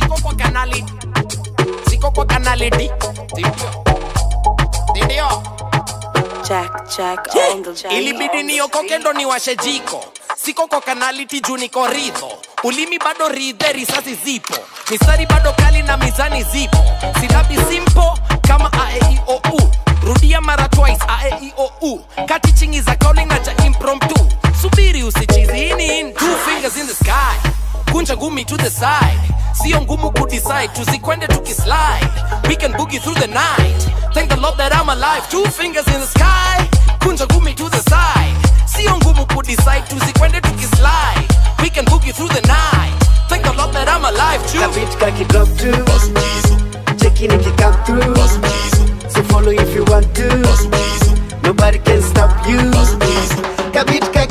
Siko kwa kanali. Siko kwa kanali D. Ndio. Ndio. Check, Jack, on the Jack. ilibidi niokoke ndo niwashe jiko siko kwa kanaliti juu niko ridho ulimi bado ridhe risasi zipo mistari bado kali na mizani zipo silabi simpo kama aeiou rudia mara twice aeiou kati chingi za calling na cha impromptu subiri usichizi in two fingers in the sky kunja ngumi to the side. Sio ngumu kudecide tuzikwende tukislide we can boogie through the night. Thank the lord that i'm alive. Two fingers in the sky. Kunja ngumi to the side. Sio ngumu kudecide tuzikwende tukislide we can boogie through the night. Thank the lord that i'm alive too. Kabit kaki drop to Checking if you come through So follow if you want to. Nobody can stop you. Kabit kaki drop to